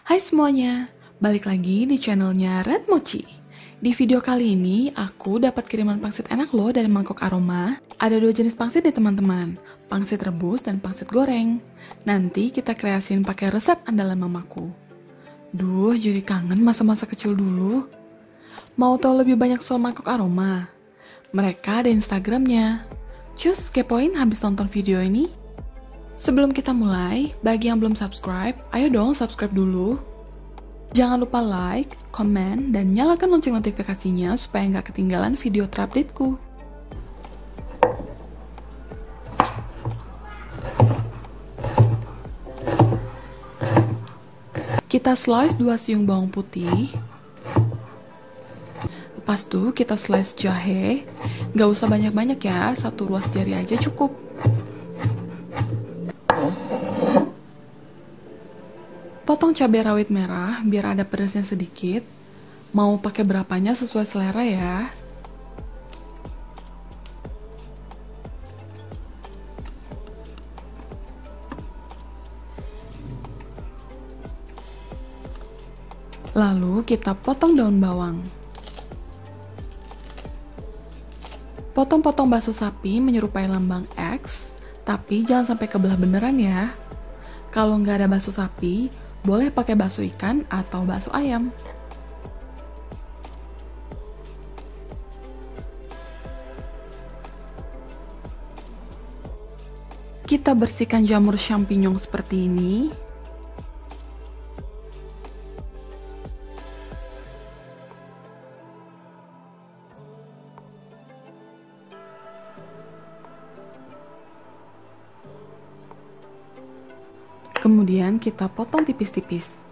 Hai semuanya, balik lagi di channelnya Red Mochi. Di video kali ini, aku dapat kiriman pangsit enak loh dari mangkok aroma. Ada dua jenis pangsit nih teman-teman, pangsit rebus dan pangsit goreng. Nanti kita kreasiin pakai resep andalan mamaku. Duh, jadi kangen masa-masa kecil dulu. Mau tahu lebih banyak soal mangkok aroma? Mereka ada Instagramnya. Cus, kepoin habis nonton video ini. Sebelum kita mulai, bagi yang belum subscribe, ayo dong subscribe dulu. Jangan lupa like, komen, dan nyalakan lonceng notifikasinya supaya nggak ketinggalan video terupdateku. Kita slice 2 siung bawang putih. Lepas itu kita slice jahe. Nggak usah banyak-banyak ya, satu ruas jari aja cukup. Potong cabai rawit merah biar ada pedasnya sedikit. Mau pakai berapanya sesuai selera ya. Lalu kita potong daun bawang. Potong-potong bakso sapi menyerupai lambang X, tapi jangan sampai kebelah beneran ya. Kalau nggak ada bakso sapi, boleh pakai bakso ikan atau bakso ayam. Kita bersihkan jamur champignon seperti ini. Kemudian kita potong tipis-tipis.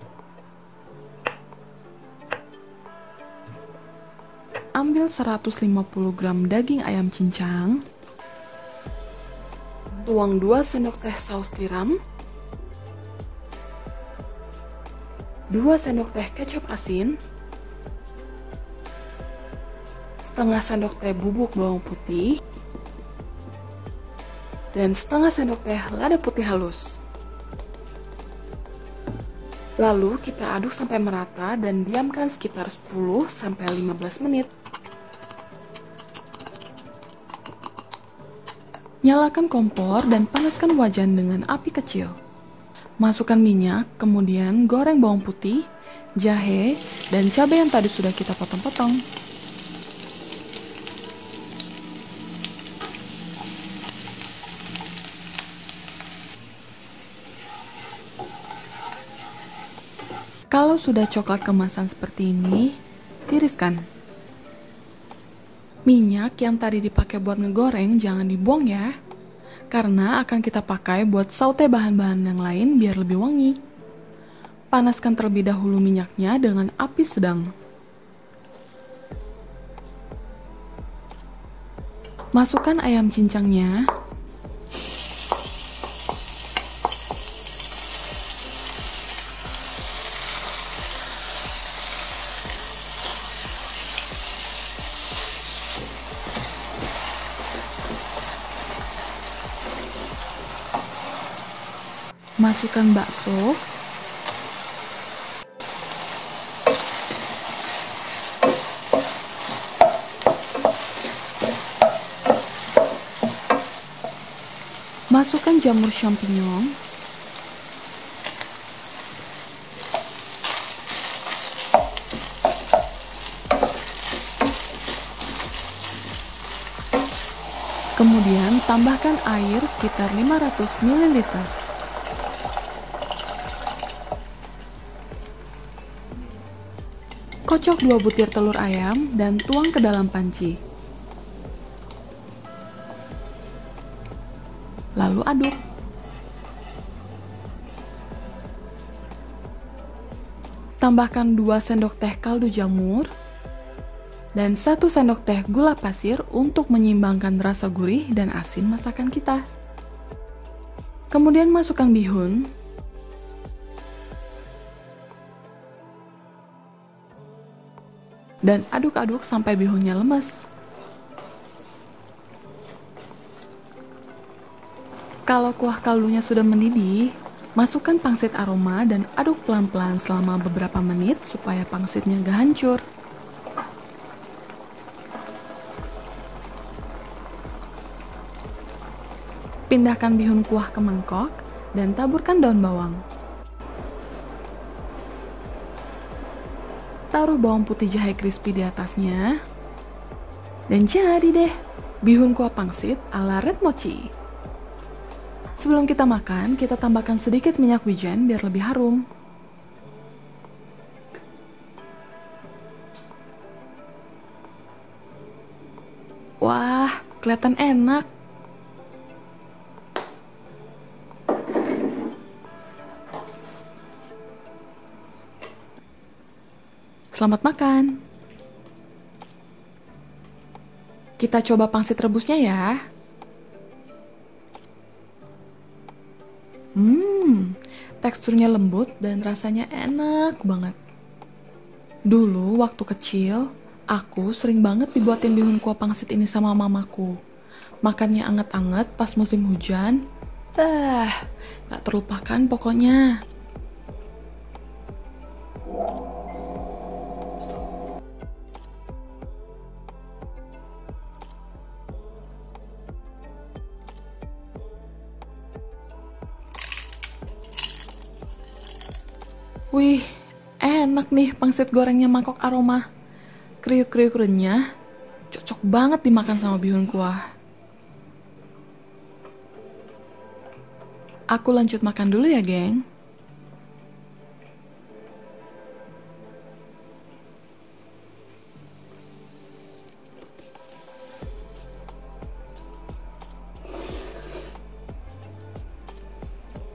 Ambil 150 gram daging ayam cincang. Tuang 2 sendok teh saus tiram. 2 sendok teh kecap asin. Setengah sendok teh bubuk bawang putih. Dan setengah sendok teh lada putih halus. Lalu kita aduk sampai merata dan diamkan sekitar 10 sampai 15 menit. Nyalakan kompor dan panaskan wajan dengan api kecil. Masukkan minyak, kemudian goreng bawang putih, jahe, dan cabai yang tadi sudah kita potong-potong. Kalau sudah coklat kemasan seperti ini, tiriskan. Minyak yang tadi dipakai buat ngegoreng jangan dibuang ya, karena akan kita pakai buat saute bahan-bahan yang lain biar lebih wangi. Panaskan terlebih dahulu minyaknya dengan api sedang. Masukkan ayam cincangnya, Masukkan bakso. Masukkan jamur champignon. Kemudian tambahkan air sekitar 500 ml. Kocok 2 butir telur ayam dan tuang ke dalam panci. Lalu aduk. Tambahkan 2 sendok teh kaldu jamur dan 1 sendok teh gula pasir untuk menyeimbangkan rasa gurih dan asin masakan kita. Kemudian masukkan bihun dan aduk-aduk sampai bihunnya lemes. Kalau kuah kaldunya sudah mendidih, Masukkan pangsit aroma dan aduk pelan-pelan selama beberapa menit supaya pangsitnya gak hancur. Pindahkan bihun kuah ke mangkok dan taburkan daun bawang. Taruh bawang putih jahe crispy di atasnya. Dan jadi deh, bihun kuah pangsit ala red mochi. Sebelum kita makan, kita tambahkan sedikit minyak wijen biar lebih harum. Wah, kelihatan enak. Selamat makan. Kita coba pangsit rebusnya ya. Hmm, teksturnya lembut dan rasanya enak banget. Dulu waktu kecil, aku sering banget dibuatin bihun kuah pangsit ini sama mamaku. Makannya anget-anget pas musim hujan. Eh, gak terlupakan pokoknya. Wih, enak nih pangsit gorengnya mangkok aroma. Kriuk-kriuk renyah, cocok banget dimakan sama bihun kuah. Aku lanjut makan dulu ya, geng.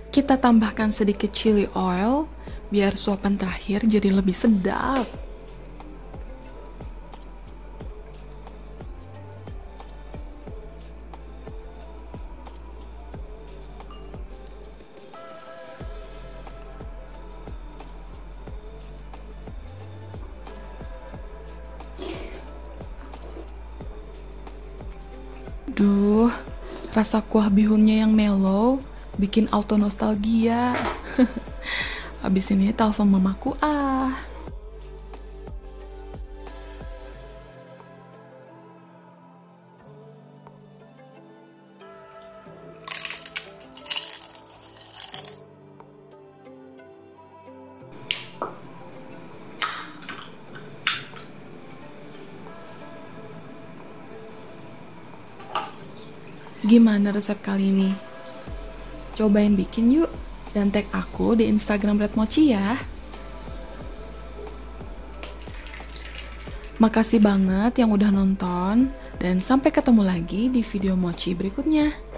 Kita tambahkan sedikit chili oil biar suapan terakhir jadi lebih sedap. Duh, rasa kuah bihunnya yang mellow bikin auto nostalgia. Habis ini telepon mamaku ah. Gimana resep kali ini? Cobain bikin yuk dan tag aku di Instagram Red Mochi ya. Makasih banget yang udah nonton dan sampai ketemu lagi di video mochi berikutnya.